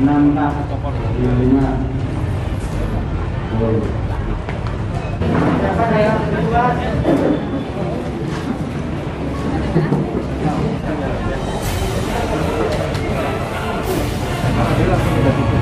enam tak lima. Oh. satu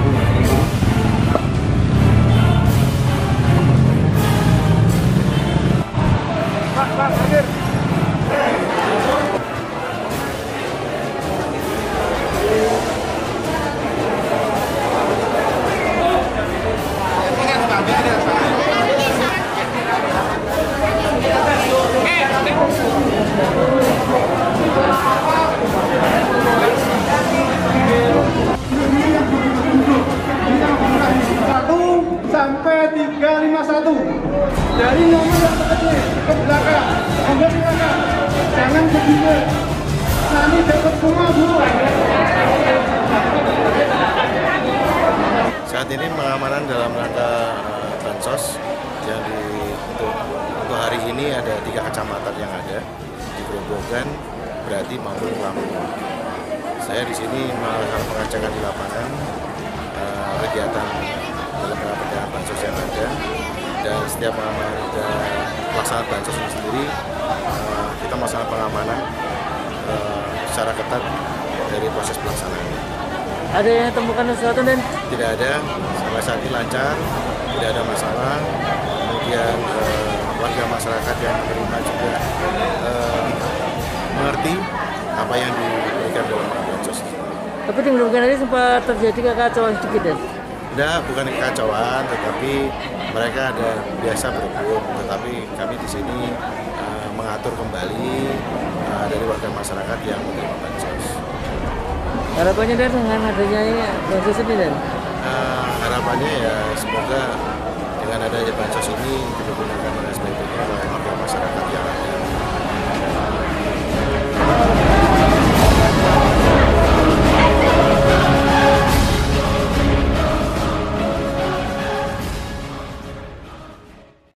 351 dari nomor yang terkecil ke belakang. Ke belakang. Jangan begini nanti dapat semua bu. Saat ini pengamanan dalam rangka eh, bansos. Yang di untuk, untuk hari ini ada tiga kecamatan yang ada di Grobogan, Berarti maupun Lampung. Saya di sini melakukan pengecekan di lapangan eh, kegiatan dalam rangka penyelenggaraan bansos yang ada dan setiap pengamanan dan pelaksanaan bansos ini sendiri eh, kita melaksanakan pengamanan eh, secara ketat dari proses pelaksanaan. Ada yang temukan sesuatu dan tidak ada. Sampai saat ini lancar tidak ada masalah. Kemudian eh, warga masyarakat yang menerima juga mengerti apa yang diberikan dalam bansos. Tapi di tadi sempat terjadi kekacauan sedikit dan tidak bukan kekacauan tetapi mereka ada biasa berebut tetapi kami di sini eh, mengatur kembali eh, dari warga masyarakat yang menerima bansos. Harapannya dan dengan adanya bansos ini dan Eh, harapannya ya semoga dengan adanya bansos ini digunakan oleh sebaik-baiknya